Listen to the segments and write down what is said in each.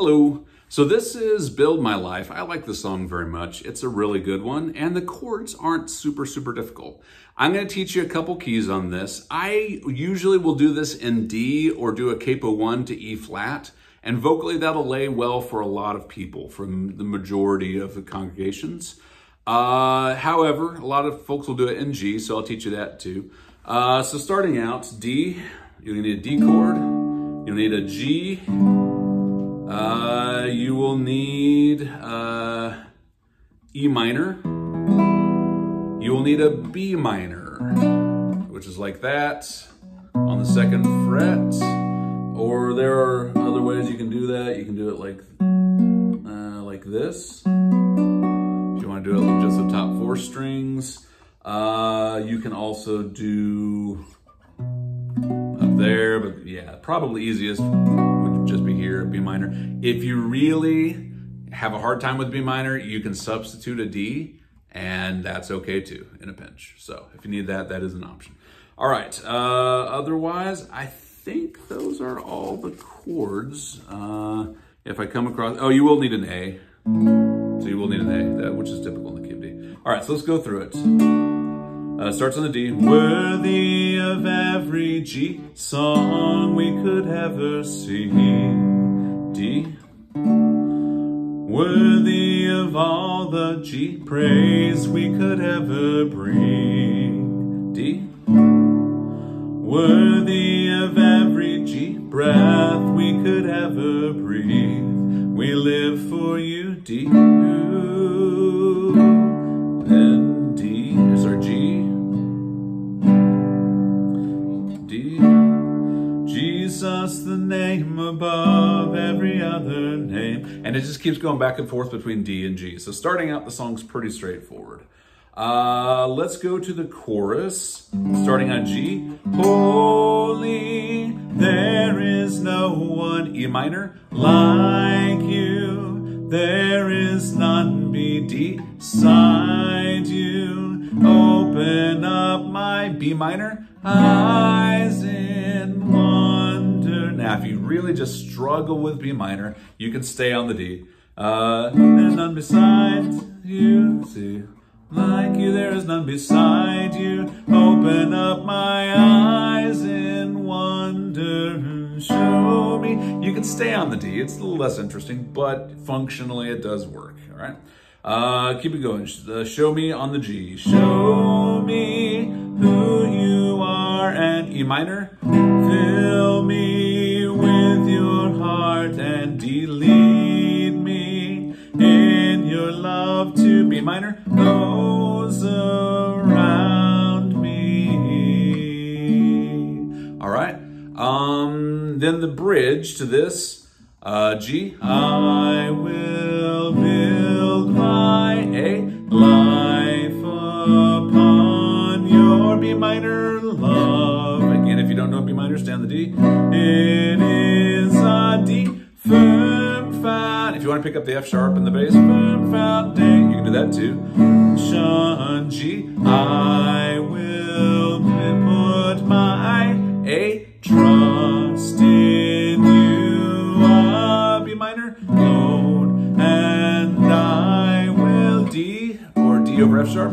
Hello. So this is Build My Life. I like the song very much. It's a really good one and the chords aren't super, super difficult. I'm gonna teach you a couple keys on this. I usually will do this in D or do a capo one to E flat. And vocally that'll lay well for a lot of people from the majority of the congregations. Uh, however, a lot of folks will do it in G, so I'll teach you that too. Uh, so starting out, D, you're gonna need a D chord, you'll need a G, uh, you will need uh, E minor. You will need a B minor, which is like that on the second fret. Or there are other ways you can do that. You can do it like uh, like this. If you want to do it just the top four strings. Uh, you can also do up there, but yeah, probably easiest just be here, B minor. If you really have a hard time with B minor, you can substitute a D and that's okay too in a pinch. So if you need that, that is an option. All right, uh, otherwise, I think those are all the chords. Uh, if I come across, oh, you will need an A. So you will need an A, which is typical in the key of D. All right, so let's go through it. Uh, starts on the D. Worthy of every G song we could ever sing. D. Worthy of all the G praise we could ever bring. D. Worthy of every G breath we could ever breathe. We live for you, D. name above every other name. And it just keeps going back and forth between D and G. So starting out, the song's pretty straightforward. Uh, let's go to the chorus, starting on G. Holy, there is no one, E minor, like you. There is none beside you. Open up my B minor, eyes in. Now, if you really just struggle with B minor, you can stay on the D. Uh, there's none beside you. See, like you, there is none beside you. Open up my eyes in wonder show me. You can stay on the D. It's a little less interesting, but functionally it does work. All right. Uh, keep it going. Uh, show me on the G. Show me who you are and E minor. Fill me heart and lead me in your love to B minor. Those around me. All right. Um, then the bridge to this uh, G. I will build my A life upon your B minor love. Don't know B minor, stand the D. It is a D firm found. If you want to pick up the F sharp in the bass, firm foundation, you can do that too. Sean G. I will put my A trust in you. A B minor and I will D or D over F sharp,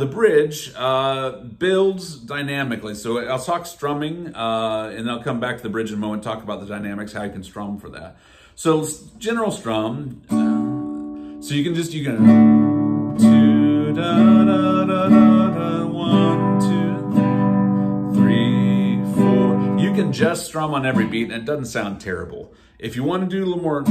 the bridge uh, builds dynamically. So I'll talk strumming, uh, and I'll come back to the bridge in a moment, talk about the dynamics, how you can strum for that. So general strum, uh, so you can just, you can, two, da, da, da, da, da, one, two, three, four. You can just strum on every beat and it doesn't sound terrible. If you want to do a little more,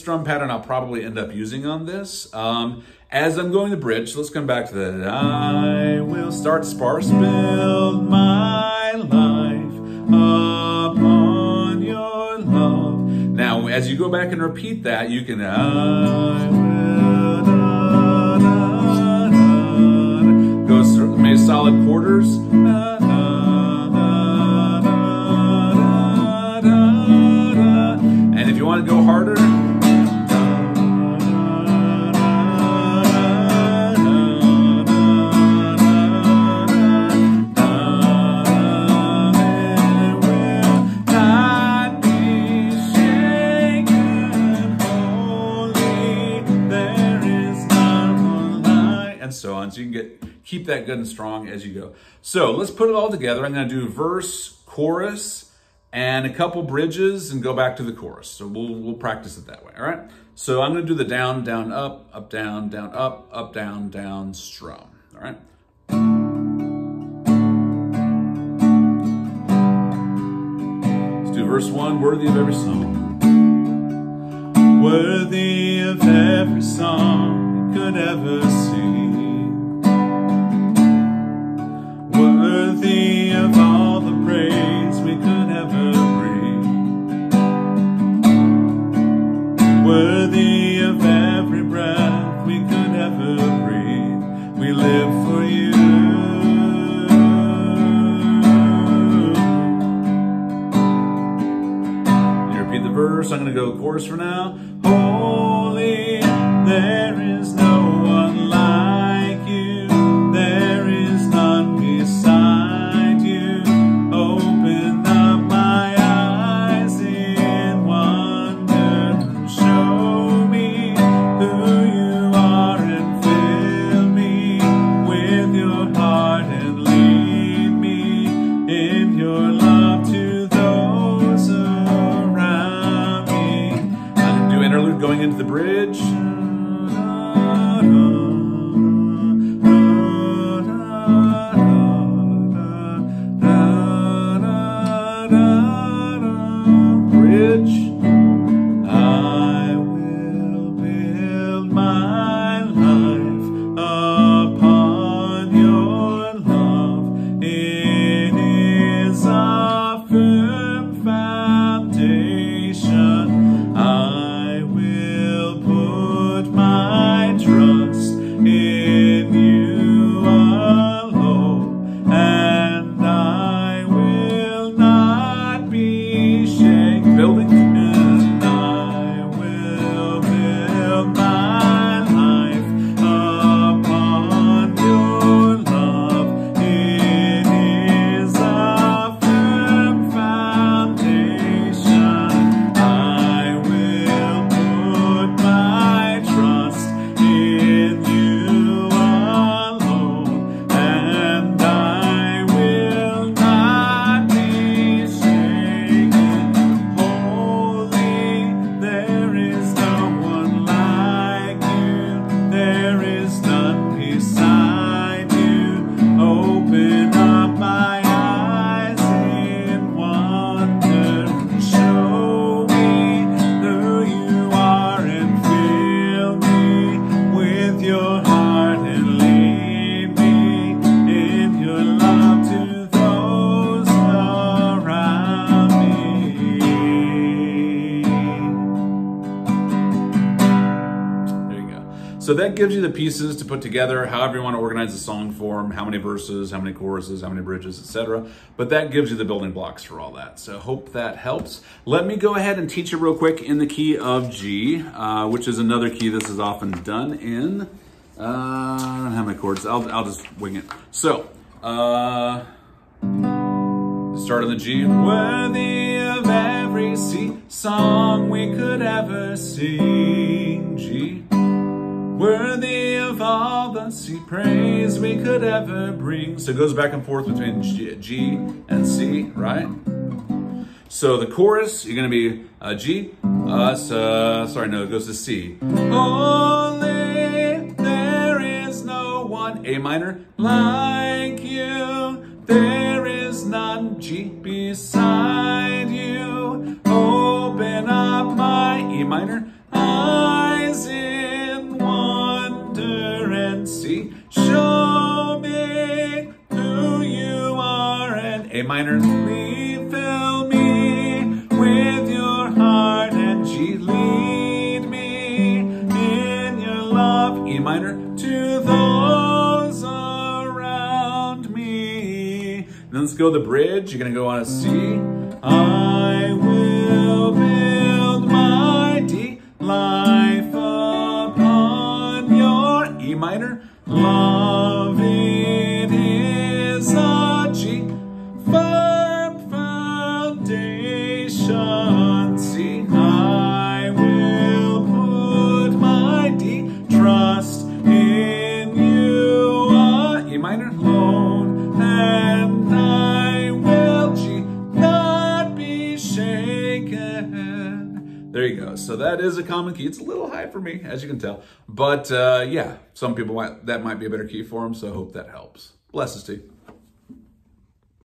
strum pattern I'll probably end up using on this. Um, as I'm going the bridge, let's come back to that. I will start sparse build my life upon your love. Now, as you go back and repeat that, you can. I will da, da, da, go through, maybe solid quarters. You can get keep that good and strong as you go. So let's put it all together. I'm going to do verse, chorus, and a couple bridges, and go back to the chorus. So we'll we'll practice it that way. All right. So I'm going to do the down, down, up, up, down, down, up, up, down, down, strum. All right. Let's do verse one, worthy of every song. Worthy of every song you could ever sing. Worthy of all the praise we could ever bring. Worthy of every breath we could ever breathe. We live for you. You repeat the verse. I'm going to go chorus for now. Holy, there is no one So that gives you the pieces to put together, however you want to organize the song form, how many verses, how many choruses, how many bridges, etc. But that gives you the building blocks for all that. So hope that helps. Let me go ahead and teach you real quick in the key of G, uh, which is another key this is often done in. Uh, I don't have my chords. I'll, I'll just wing it. So, uh, Start on the G. Worthy of every song we could ever sing. Worthy of all the C praise we could ever bring. So it goes back and forth between G, G and C, right? So the chorus, you're going to be uh, G, us, uh, sorry, no, it goes to C. Only there is no one, A minor, like you. There is none, G, beside A minor, fill me with your heart and G, lead me in your love, E minor, to those around me. then let's go the bridge. You're gonna go on a C. I will build So that is a common key. It's a little high for me, as you can tell. But uh, yeah, some people might that might be a better key for them. So I hope that helps. Blessings to you.